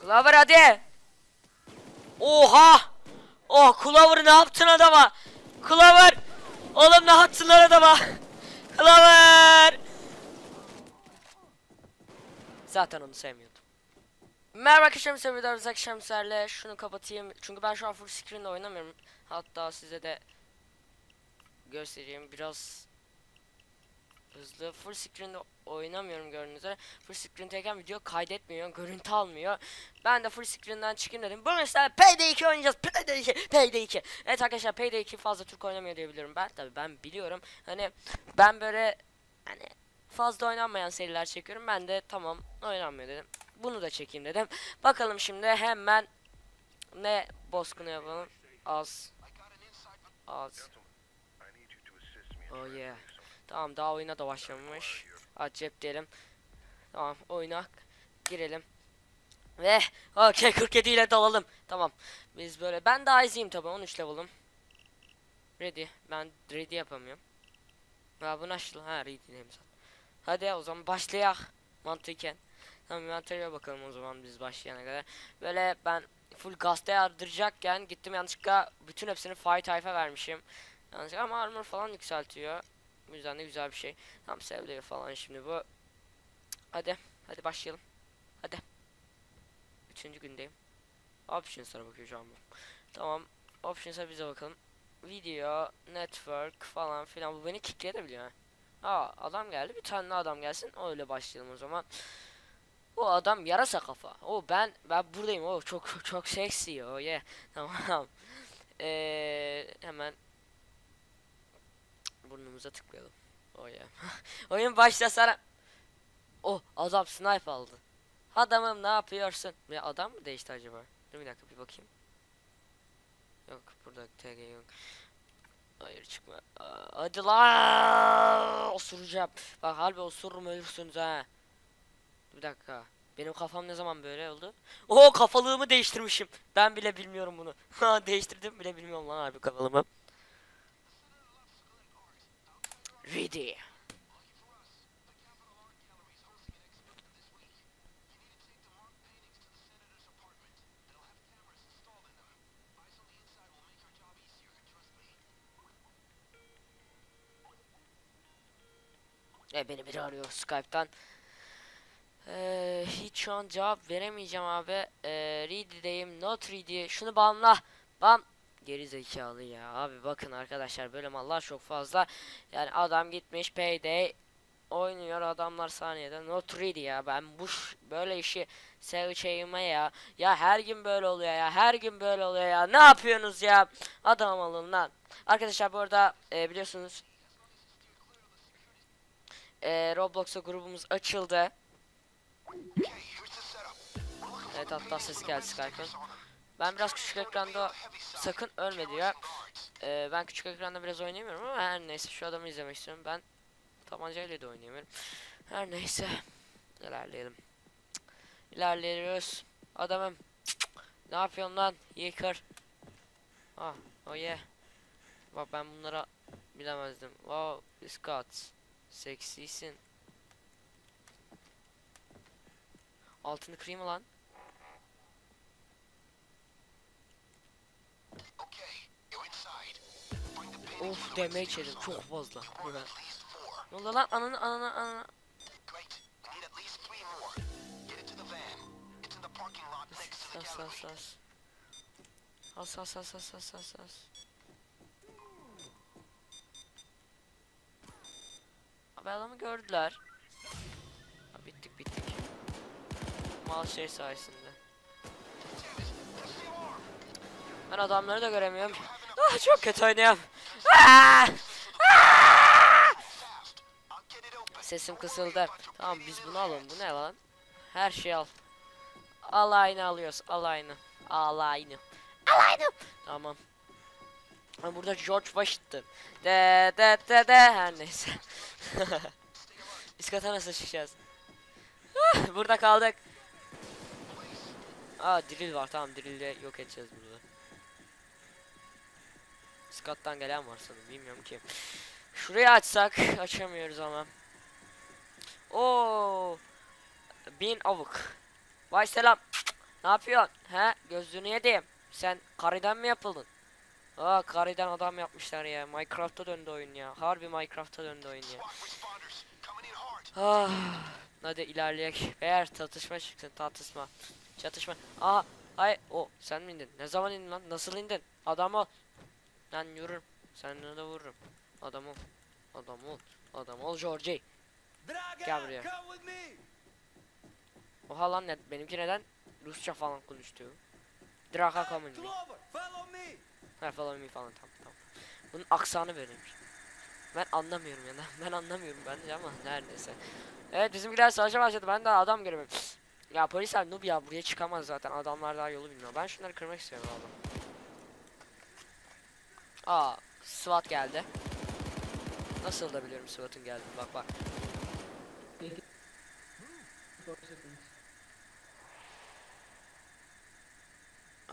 Clover hadi. Oha. Oh Clover ne yaptın adama? Clover. Oğlum ne yaptın lan adama? Clover. Zaten onu sevmiyordum. Merhaba arkadaşlar seviyoruz akşam sizlerle şunu kapatayım çünkü ben şu an full screen oynamıyorum hatta size de göstereyim biraz hızlı full screen oynamıyorum gördüğünüz üzere. Full screen'teyken video kaydetmiyor görüntü almıyor. Ben de full screen'den çıkayım dedim. Bugün işte Payday 2 oynayacağız. Payday 2 Payday 2 evet arkadaşlar Payday 2 fazla Türk oynamıyor diyebilirim ben. Tabi ben biliyorum. Hani ben böyle hani fazla oynanmayan seriler çekiyorum. Ben de tamam oynanmıyor dedim. Bunu da çekeyim dedim. Bakalım şimdi hemen ne bozkunu yapalım. Az. Az. Oh yeah. Tamam daha oyuna da başlamamış. Acep diyelim. Tamam oyuna girelim. Ve okey 47 ile dalalım. Tamam. Biz böyle ben daha izleyeyim tabi 13 level'ım. Ready. Ben ready yapamıyorum. Ha bu nasıl? Ha ready'deyim zaten. Hadi o zaman başlayak. Mantıken. Tamam inventory'e bakalım o zaman biz başlayana kadar. Böyle ben full gazete yardıracakken gittim yanlışlıkla bütün hepsini fire type'a vermişim. Yanlışlıkla ama armor falan yükseltiyor. Bu yüzden de güzel bir şey. Tam sevleri falan şimdi bu. Hadi. Hadi başlayalım. Hadi. Üçüncü gündeyim. Options'lara bakıyor. Tamam. Options'a bize bakalım. Video, network falan filan. Bu beni kickleyebiliyor. Aa adam geldi. Bir tane adam gelsin. Öyle başlayalım o zaman. O adam yarasa kafa. O ben ben buradayım. O çok çok seksi o yeah. Tamam. Ee, hemen burnumuza tıklayalım. O ya. Oyun başlasana. Oh adam snipe aldı. Adamım ne yapıyorsun? Ya adam mı değişti acaba? Dur bir dakika bir bakayım. Yok burada TG yok. Hayır çıkma. Aa, hadi la osuracağım. Bak harbi osururum ölürsünüz ha. Bir dakika. Benim kafam ne zaman böyle oldu? Oo kafalığımı değiştirmişim. Ben bile bilmiyorum bunu. Ha değiştirdim bile bilmiyorum lan harbi kafalığımı. Ready. E beni biri arıyor Skype'tan. Ee, hiç şu an cevap veremeyeceğim abi. Ee, ready'deyim. Not ready. Şunu banla. Ban. Geri zekalı ya. Abi bakın arkadaşlar böyle mallar çok fazla. Yani adam gitmiş payday oynuyor. Adamlar saniyede not ready ya. Ben bu böyle işi seveceğime ya. Ya her gün böyle oluyor ya. Her gün böyle oluyor ya. Ne yapıyorsunuz ya? Adam alın lan. Arkadaşlar bu arada e, biliyorsunuz e, Roblox'a grubumuz açıldı. Evet hatta sesi geldi Skype'ın ben biraz küçük ekranda sakın ölme diyor e, ben küçük ekranda biraz oynayamıyorum ama her neyse şu adamı izlemek istiyorum ben tabancayla da oynayamıyorum. Her neyse. İlerleyelim. İlerliyoruz. Adamım. Ne yapıyorsun lan? Yıkır. Ah, oh yeah. Bak ben bunlara bilemezdim. Wow, got. Seksisin. Altını kırayım lan? Of damage yedim çok fazla. Ne oldu lan ananı ananı ananı. Sas sas sas. Sas sas sas sas sas sas sas. Abi adamı gördüler. Ha, bittik bittik. Mal şey sayesinde. Ben adamları da göremiyorum. Ah çok kötü oynuyorum. Ah! Ah! Sesim kısıldı. Tamam biz bunu alalım. Bu ne lan? Her şey al. Al aynı alıyoruz. Al aynı. Al aynı. Al aynı. Tamam. Ha, burada George Washington. De de de de her neyse. Üst kata nasıl çıkacağız? Ah, burada kaldık. Aa drill var tamam drill'le yok edeceğiz bunu. Scott'tan gelen var sanırım bilmiyorum ki. Şurayı açsak açamıyoruz ama. Oo. Bin avuk. Vay selam. Ne yapıyorsun? He? Gözlüğünü yedim. Sen kariden mi yapıldın? Aa kariden adam yapmışlar ya. Minecraft'a döndü oyun ya. Harbi Minecraft'a döndü oyun ya. Ah, hadi ilerleyek. Eğer tartışma çıksın tartışma. Çatışma. Aha. Ay o sen mi indin? Ne zaman indin lan? Nasıl indin? Adam ol. Ben yürürüm. Sen de vururum. Adam ol. Adam ol. Adam ol Georgie. Gel buraya. Oha lan ne, benimki neden Rusça falan konuştu? Draka come with me. Ha follow me falan tamam tamam. Bunun aksanı böyleymiş. Ben anlamıyorum ya. Ben anlamıyorum ben de ama her neyse. Evet bizimkiler savaşa başladı. Ben daha adam göremiyorum. Ya polisler noob ya buraya çıkamaz zaten. Adamlar daha yolu bilmiyor. Ben şunları kırmak istiyorum abi. Aa, SWAT geldi. Nasıl da biliyorum SWAT'ın geldiğini. Bak bak.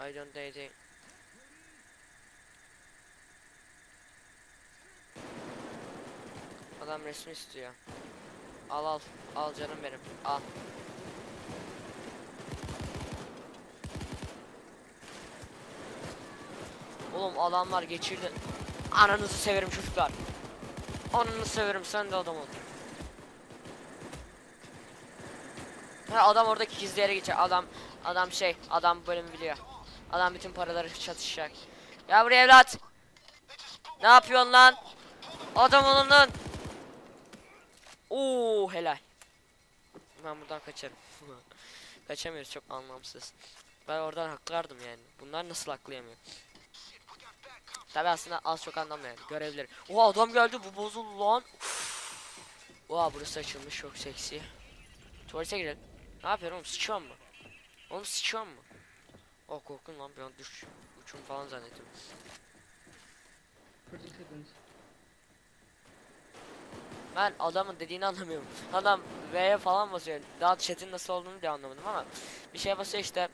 I don't dating. Adam resmi istiyor. Al al. Al canım benim. Al. Oğlum adamlar geçirdi. Ananızı severim çocuklar. Ananı severim sen de adam ol. Ha adam oradaki gizli yere geçer. Adam adam şey adam bölümü biliyor. Adam bütün paraları çatışacak. Ya buraya evlat. Ne yapıyorsun lan? Adam olun lan. Oo helal. Ben buradan kaçarım. Kaçamıyoruz çok anlamsız. Ben oradan haklardım yani. Bunlar nasıl haklayamıyor? Tabi aslında az çok anlamıyor yani. Görevleri. Oha adam geldi bu bozuldu lan. Oha burası açılmış çok seksi. Tuvalete girelim. Ne yapıyorsun oğlum sıçıyor mu? Oğlum sıçıyor mu? Oh korkun lan bir an düş. Uçum falan zannettim. Ben adamın dediğini anlamıyorum. Adam V'ye falan basıyor. Daha chat'in nasıl olduğunu bile anlamadım ama bir şey basıyor işte.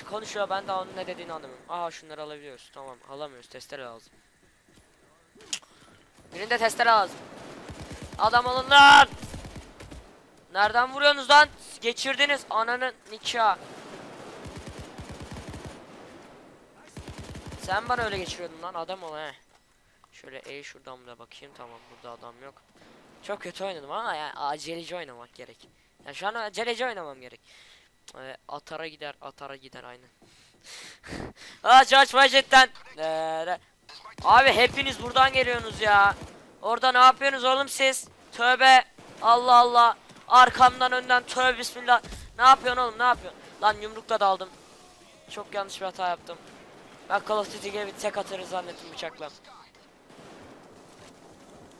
Konuşuyor ben de onun ne dediğini anlamıyorum. Aha şunları alabiliyoruz. Tamam alamıyoruz. Testere lazım. Birinde testere lazım. Adam alın lan. Nereden vuruyorsunuz lan? Geçirdiniz ananın nikah. Sen bana öyle geçiriyordun lan adam ol he. Şöyle E şuradan da bakayım tamam burada adam yok. Çok kötü oynadım ama yani aceleci oynamak gerek. Yani şu an aceleci oynamam gerek. Ee, atara gider atara gider aynen. Aa George Washington. Ee, Abi hepiniz buradan geliyorsunuz ya. Orada ne yapıyorsunuz oğlum siz? Tövbe. Allah Allah. Arkamdan önden tövbe bismillah. Ne yapıyorsun oğlum ne yapıyorsun? Lan yumrukla daldım. Çok yanlış bir hata yaptım. Ben Call of Duty gibi tek atarız zannettim bıçakla.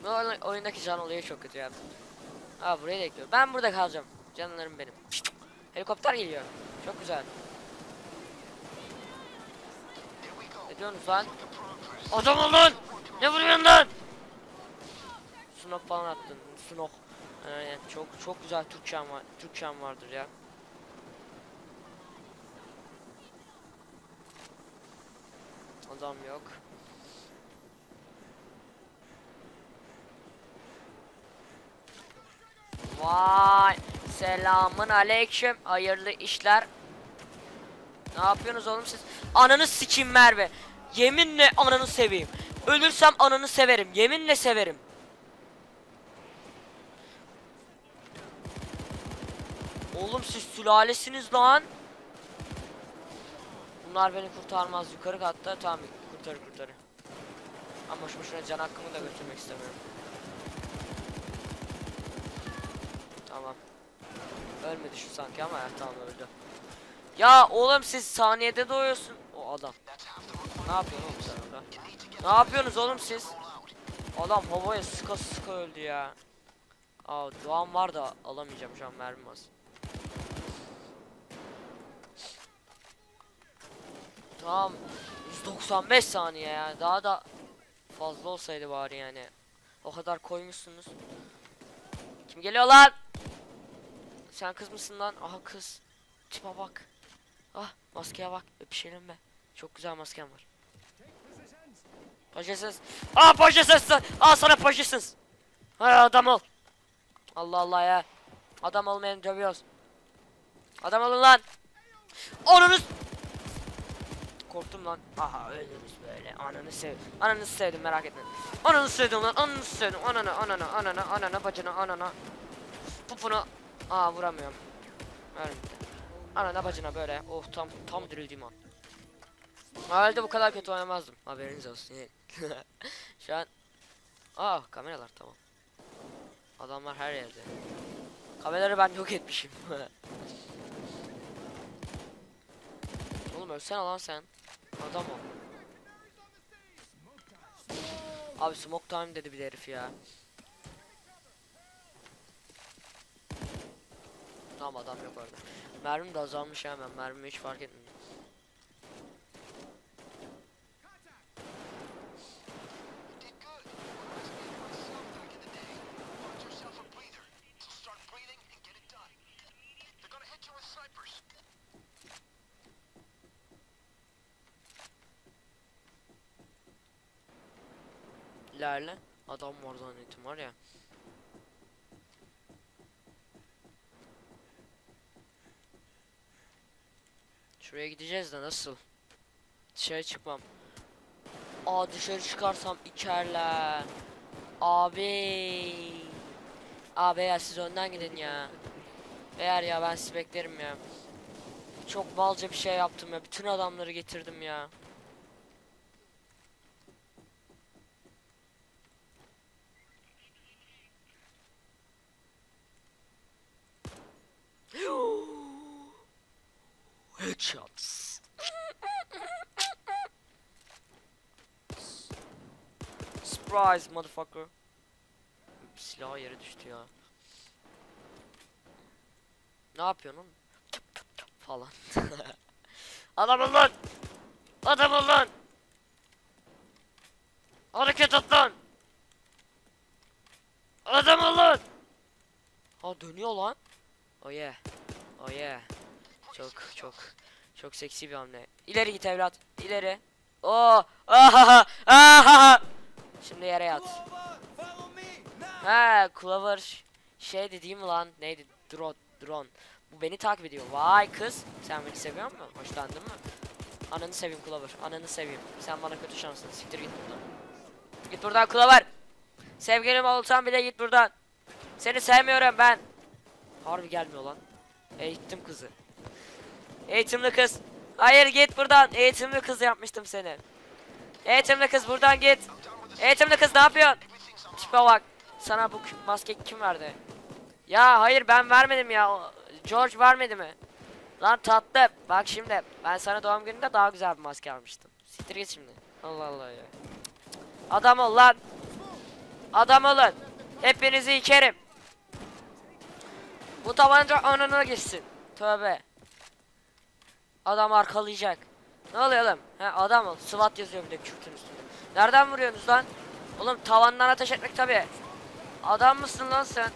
Bu oyun- oyundaki can olayı çok kötü ya. Aa buraya da ekliyor. Ben burada kalacağım. Canlarım benim. Helikopter geliyor. Çok güzel. Ne diyorsunuz lan? Adam olun! Ne vuruyorsun lan? Snok falan attın. Snok. Aynen çok çok güzel Türkçem var. Türkçem vardır ya. Adam yok. Vay. Selamın aleyküm. Hayırlı işler. Ne yapıyorsunuz oğlum siz? Ananı sikim Merve. Yeminle ananı seveyim. Ölürsem ananı severim. Yeminle severim. Oğlum siz sülalesiniz lan. Bunlar beni kurtarmaz. Yukarı katta tamam kurtarır kurtarır. Ama şu boşuna can hakkımı da götürmek istemiyorum. Tamam. Ölmedi şu sanki ama ya tamam öldü. Ya oğlum siz saniyede doğuyorsun. O adam. Ne yapıyorsun oğlum sen orada? Ne yapıyorsunuz oğlum siz? Adam havaya sıka sıka öldü ya. Aa doğan var da alamayacağım şu an mermim az. Tamam 195 saniye ya daha da fazla olsaydı bari yani. O kadar koymuşsunuz. Kim geliyor lan? Sen kız mısın lan? Aha kız. Tipe bak. Ah maskeye bak. Öpüşelim be. Çok güzel masken var. Paşasız. Aa paşasız. Al sana paşasız. Hay adam ol. Allah Allah ya. Adam olmayan dövüyoruz. Adam olun lan. S- Korktum lan. Aha ölürüz böyle. Ananı sev. Ananı sevdim merak etme. Ananı sevdim lan. Ananı sevdim. Ananı ananı ananı ananı bacını ananı. Pupunu. Aa vuramıyorum. Ölmedi. Ananı bacına böyle. Oh tam tam dirildiğim an. Halde bu kadar kötü oynamazdım. Haberiniz olsun. Şu an Aa kameralar tamam. Adamlar her yerde. Kameraları ben yok etmişim. Oğlum ölsene lan sen. Adam ol. Abi smoke time dedi bir herif ya. Tamam adam yok orada. Mermim de azalmış hemen. Mermimi hiç fark etmedim. did good. Reminds me of myself Şuraya gideceğiz de nasıl? Dışarı çıkmam. Aa dışarı çıkarsam içerler. Abi. Abi ya siz önden gidin ya. Eğer ya ben sizi beklerim ya. Çok balca bir şey yaptım ya. Bütün adamları getirdim ya. Surprise motherfucker. Silah yere düştü ya. Ne yapıyorsun oğlum? Tıp tıp tıp falan. Adam ol lan! Adam ol lan! Hareket et lan! Adam ol lan! Ha dönüyor lan. Oh yeah. Oh yeah. Çok çok çok seksi bir hamle. İleri git evlat. İleri. Oo! Ahaha! Ahaha! Şimdi yere yat. He, Clover şey dediğim lan neydi? Drone, drone. Bu beni takip ediyor. Vay kız. Sen beni seviyor musun? Hoşlandın mı? Ananı seveyim Clover. Ananı seveyim. Sen bana kötü şansın. Siktir git buradan. Git buradan Clover. Sevgilim olsam bile git buradan. Seni sevmiyorum ben. Harbi gelmiyor lan. Eğittim kızı. Eğitimli kız. Hayır git buradan. Eğitimli kız yapmıştım seni. Eğitimli kız buradan git. Eğitimli kız ne yapıyorsun? Tipe bak. Sana bu maske kim verdi? Ya hayır ben vermedim ya. George vermedi mi? Lan tatlı. Bak şimdi ben sana doğum gününde daha güzel bir maske almıştım. Siktir git şimdi. Allah Allah ya. Adam ol lan. Adam olun. Hepinizi ikerim. Bu tabanca anına gitsin. Tövbe. Adam arkalayacak. Ne oluyor oğlum? He adam ol. SWAT yazıyor bir de kürtün üstünde. Nereden vuruyorsunuz lan? Oğlum tavandan ateş etmek tabi. Adam mısın lan sen?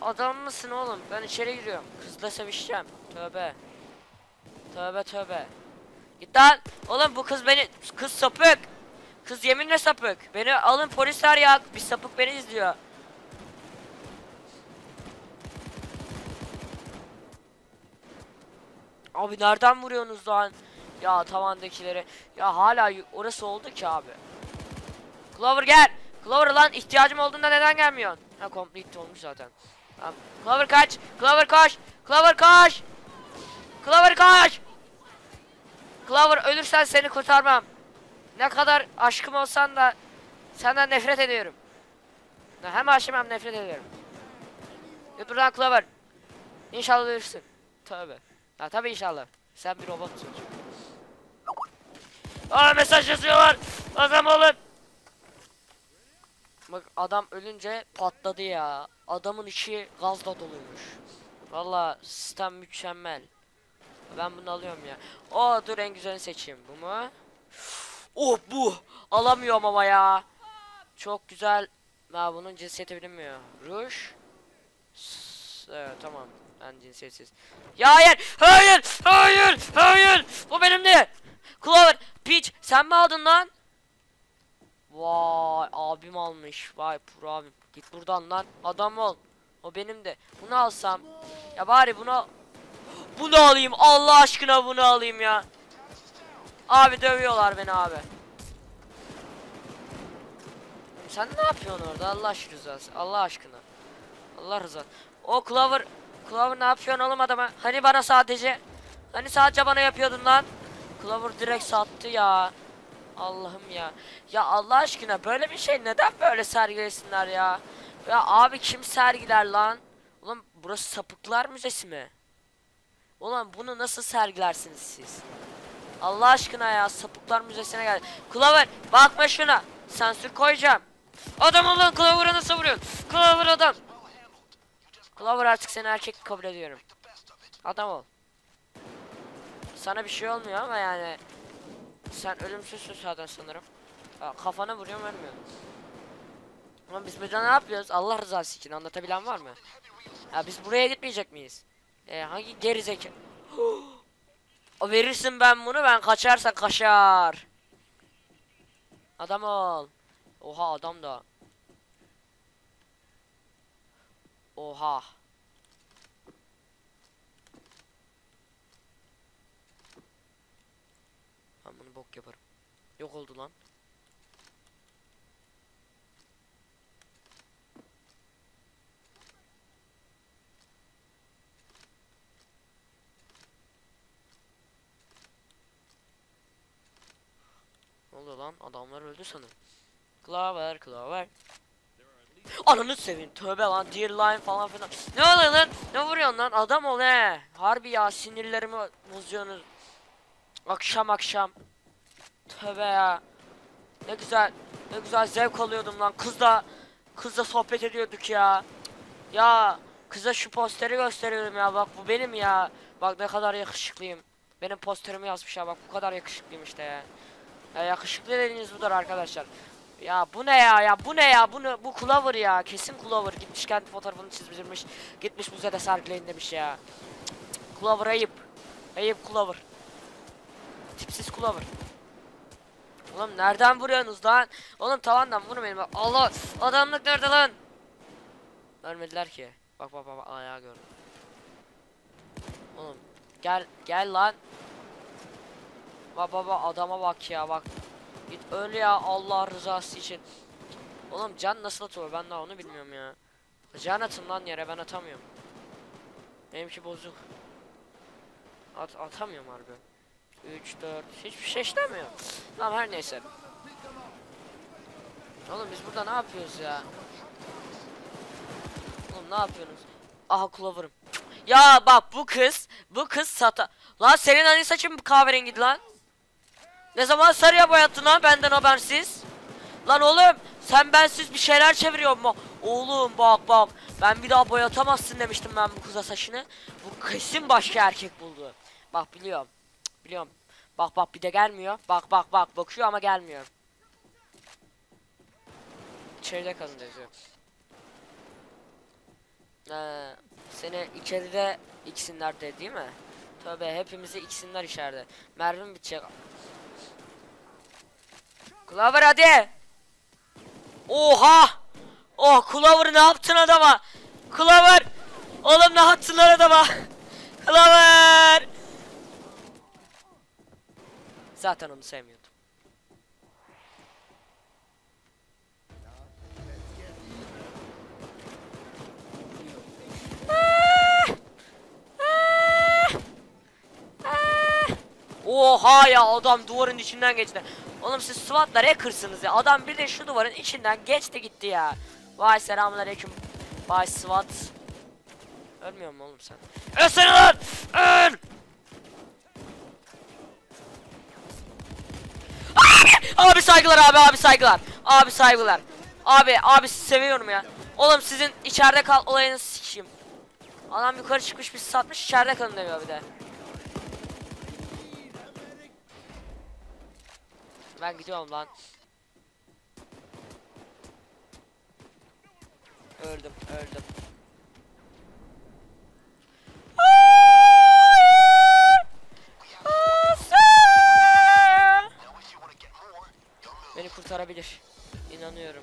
Adam mısın oğlum? Ben içeri giriyorum. Kızla sevişeceğim. Tövbe. Tövbe tövbe. Git lan. Oğlum bu kız beni... Kız sapık. Kız yeminle sapık. Beni alın polisler ya. Bir sapık beni izliyor. Abi nereden vuruyorsunuz lan? Ya tavandakilere. Ya hala orası oldu ki abi. Clover gel. Clover lan ihtiyacım olduğunda neden gelmiyorsun? Ha complete olmuş zaten. Clover kaç. Clover koş. Clover koş. Clover koş. Clover ölürsen seni kurtarmam. Ne kadar aşkım olsan da senden nefret ediyorum. Hem aşığım hem nefret ediyorum. Git buradan Clover. İnşallah ölürsün. Tövbe. Ha tabii inşallah. Sen bir robotsun. Aa mesaj yazıyorlar. Adam olun. Bak adam ölünce patladı ya. Adamın içi gazla doluymuş. Valla sistem mükemmel. Ben bunu alıyorum ya. O dur en güzelini seçeyim. Bu mu? Oh bu. Alamıyorum ama ya. Çok güzel. Ha bunun cinsiyeti bilinmiyor. Ruj. S- Evet tamam. Ben cinsiyetsiz. Ya hayır! Hayır! Hayır! Hayır! Bu benim de. Clover, Peach sen mi aldın lan? Vay abim almış. Vay pro abim. Git buradan lan. Adam ol. O benim de. Bunu alsam. Ya bari bunu Bunu alayım Allah aşkına bunu alayım ya. Abi dövüyorlar beni abi. Sen ne yapıyorsun orada Allah aşkına rızası Allah aşkına. Allah rızası. O Clover Clover ne yapıyorsun oğlum adama? Hani bana sadece Hani sadece bana yapıyordun lan. Clover direkt sattı ya. Allah'ım ya. Ya Allah aşkına böyle bir şey neden böyle sergilesinler ya? Ya abi kim sergiler lan? Ulan burası sapıklar müzesi mi? Ulan bunu nasıl sergilersiniz siz? Allah aşkına ya sapıklar müzesine gel. Clover bakma şuna. Sansür koyacağım. Adam ol lan Clover'a nasıl vuruyorsun? Clover adam. Clover artık seni erkek kabul ediyorum. Adam ol. Sana bir şey olmuyor ama yani sen ölümsüzsün zaten sanırım. Aa, kafana vuruyorum ölmüyor. Ama biz burada ne yapıyoruz? Allah rızası için anlatabilen var mı? Ya biz buraya gitmeyecek miyiz? E, hangi gerizeka? O verirsin ben bunu ben kaçarsa kaçar. Adam ol. Oha adam da. Oha. Yaparım. Yok oldu lan. Ne oldu lan? Adamlar öldü sanırım. Clover, Clover. Ananı seveyim. Tövbe lan. Dear Lion falan filan. Ne oluyor lan? Ne vuruyorsun lan? Adam ol he. Harbi ya sinirlerimi bozuyorsunuz. Akşam akşam. Tövbe ya. Ne güzel. Ne güzel zevk alıyordum lan. Kızla kızla sohbet ediyorduk ya. Ya kıza şu posteri gösteriyorum ya. Bak bu benim ya. Bak ne kadar yakışıklıyım. Benim posterimi yazmış ya. Bak bu kadar yakışıklıyım işte ya. Ya yakışıklı dediğiniz budur arkadaşlar. Ya bu ne ya ya bu ne ya bu ne bu Clover ya kesin Clover gitmiş kendi fotoğrafını çizdirmiş gitmiş müzede sergileyin demiş ya. Clover ayıp. Ayıp Clover. Tipsiz Clover. Oğlum nereden vuruyorsunuz lan? Oğlum tavandan vurmayın bak. Allah adamlık nerede lan? Ölmediler ki. Bak bak bak ayağı gördüm. Oğlum gel gel lan. Bak bak adama bak ya bak. Git öl ya Allah rızası için. Oğlum can nasıl atıyor ben daha onu bilmiyorum ya. Can atın lan yere ben atamıyorum. Benimki bozuk. At atamıyorum harbi. 3 4 hiçbir şey işlemiyor. Tamam her neyse. Oğlum biz burada ne yapıyoruz ya? Oğlum ne yapıyorsunuz? Aha Clover'ım. Ya bak bu kız, bu kız sata. Lan senin hani saçın kahverengiydi lan. Ne zaman sarıya boyattın lan benden habersiz? Lan oğlum sen bensiz bir şeyler çeviriyorsun mu? Oğlum bak bak ben bir daha boyatamazsın demiştim ben bu kıza saçını. Bu kesin başka erkek buldu. Bak biliyorum. Biliyorum. Bak bak bir de gelmiyor. Bak bak bak bakıyor ama gelmiyor. İçeride kalın diyor. Ee, seni içeride iksinler de değil mi? Tövbe hepimizi iksinler içeride. Mermim bitecek. Clover hadi. Oha! Oh Clover ne yaptın adama? Clover! Oğlum ne yaptın lan adama? Clover! Zaten onu sevmiyordum. Oha ya adam duvarın içinden geçti. Oğlum siz SWAT'lar hackersınız ya. Adam bir de şu duvarın içinden geçti gitti ya. Vay selamünaleyküm. Vay SWAT. Ölmüyor mu oğlum sen? Ölsene lan! Öl! Abi! Abi saygılar abi abi saygılar. Abi saygılar. Abi abi seviyorum ya. Oğlum sizin içeride kal olayınızı sikeyim. Adam yukarı çıkmış biz satmış içeride kalın demiyor bir de. Ben gidiyorum lan. Öldüm, öldüm. Kurtarabilir. İnanıyorum.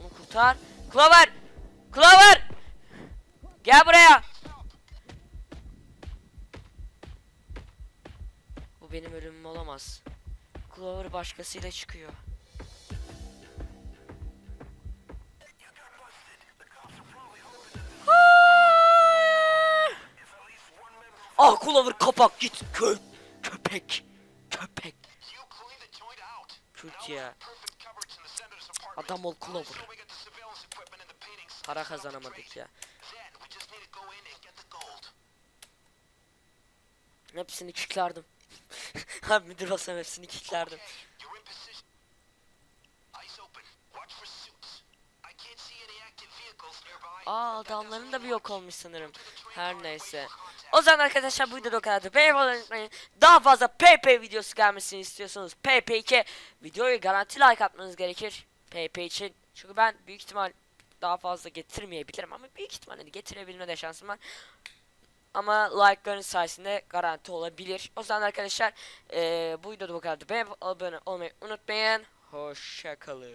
Onu kurtar. Clover! Clover! Gel buraya. Bu benim ölümüm olamaz. Clover başkasıyla çıkıyor. Kapak git kö köpek köpek. Kürt ya. Adam ol Clover para kazanamadık ya. Hepsini kicklerdim Abi müdür olsam hepsini kicklerdim. Aa adamların da bir yok olmuş sanırım. Her neyse o zaman arkadaşlar bu videoda o kadardı. Beğenmeyi unutmayın. Daha fazla PP videosu gelmesini istiyorsanız PP2 videoyu garanti like atmanız gerekir. PP için. Çünkü ben büyük ihtimal daha fazla getirmeyebilirim ama büyük ihtimalle getirebilme de şansım var. Ama like'ların sayesinde garanti olabilir. O zaman arkadaşlar eee bu videoda bu kadardı. Beğenip abone olmayı unutmayın. Hoşçakalın.